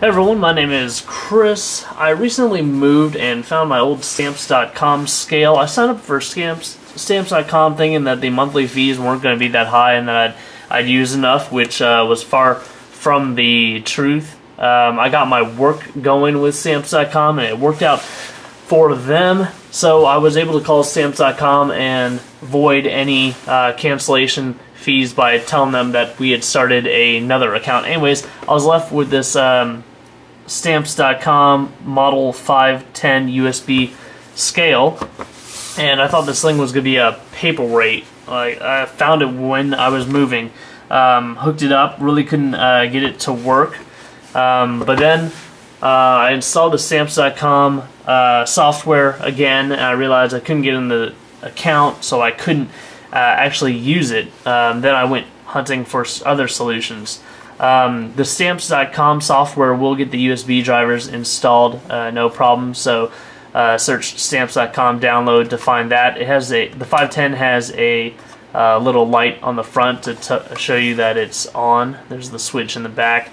Hey everyone, my name is Chris. I recently moved and found my old Stamps.com scale. I signed up for Stamps Stamps.com thinking that the monthly fees weren't going to be that high and that I'd, I'd use enough, which uh, was far from the truth. Um, I got my work going with Stamps.com and it worked out for them. So I was able to call Stamps.com and void any uh, cancellation fees by telling them that we had started another account. Anyways, I was left with this um, stamps.com model 510 USB scale and I thought this thing was going to be a paperweight. Like, I found it when I was moving. Um, hooked it up, really couldn't uh, get it to work. Um, but then uh, I installed the stamps.com uh, software again and I realized I couldn't get in the account so I couldn't uh, actually use it. Um, then I went hunting for other solutions. Um, the stamps.com software will get the USB drivers installed, uh, no problem. So uh, search stamps.com download to find that. It has a the 510 has a uh, little light on the front to show you that it's on. There's the switch in the back.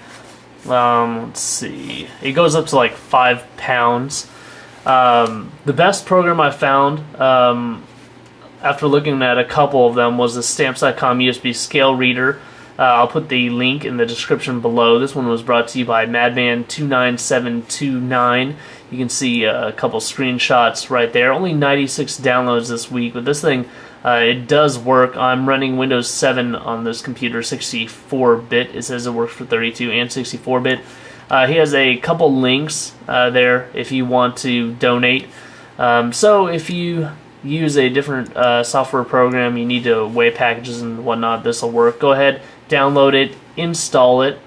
Um, let's see. It goes up to like five pounds. Um, the best program I found um, after looking at a couple of them was the stamps.com USB scale reader. Uh, I'll put the link in the description below. This one was brought to you by Madman29729. You can see uh, a couple screenshots right there. Only 96 downloads this week, but this thing, uh, it does work. I'm running Windows 7 on this computer, 64-bit. It says it works for 32 and 64-bit. Uh, he has a couple links uh, there if you want to donate. Um, so if you use a different uh, software program, you need to weigh packages and whatnot, this will work. Go ahead, download it, install it,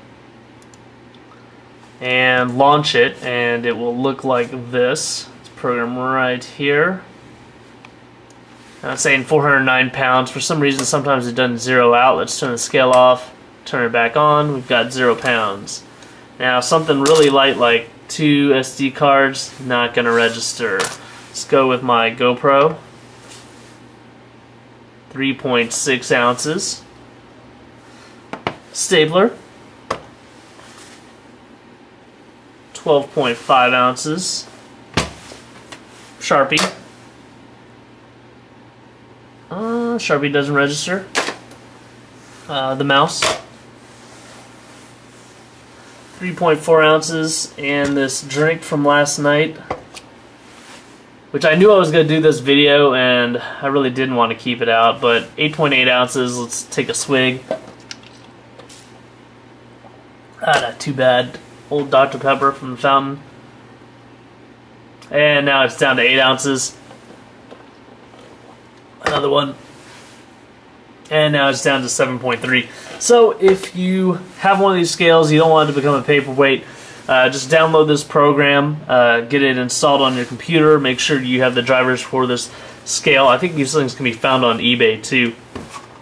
and launch it, and it will look like this. It's program right here. Now it's saying 409 pounds. For some reason, sometimes it doesn't zero out. Let's turn the scale off, turn it back on. We've got zero pounds. Now, something really light like two SD cards, not going to register. Let's go with my GoPro. 3.6 ounces. Stabler, 12.5 ounces. Sharpie. Uh, Sharpie doesn't register. Uh, the mouse. 3.4 ounces. And this drink from last night which I knew I was going to do this video and I really didn't want to keep it out, but 8.8 ounces, let's take a swig. Ah, not too bad. Old Dr. Pepper from the fountain. And now it's down to 8 ounces. Another one. And now it's down to 7.3. So if you have one of these scales, you don't want it to become a paperweight, uh, just download this program, uh, get it installed on your computer, make sure you have the drivers for this scale. I think these things can be found on eBay too.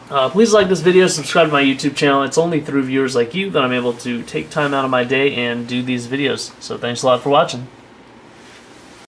Uh, please like this video, subscribe to my YouTube channel. It's only through viewers like you that I'm able to take time out of my day and do these videos. So thanks a lot for watching.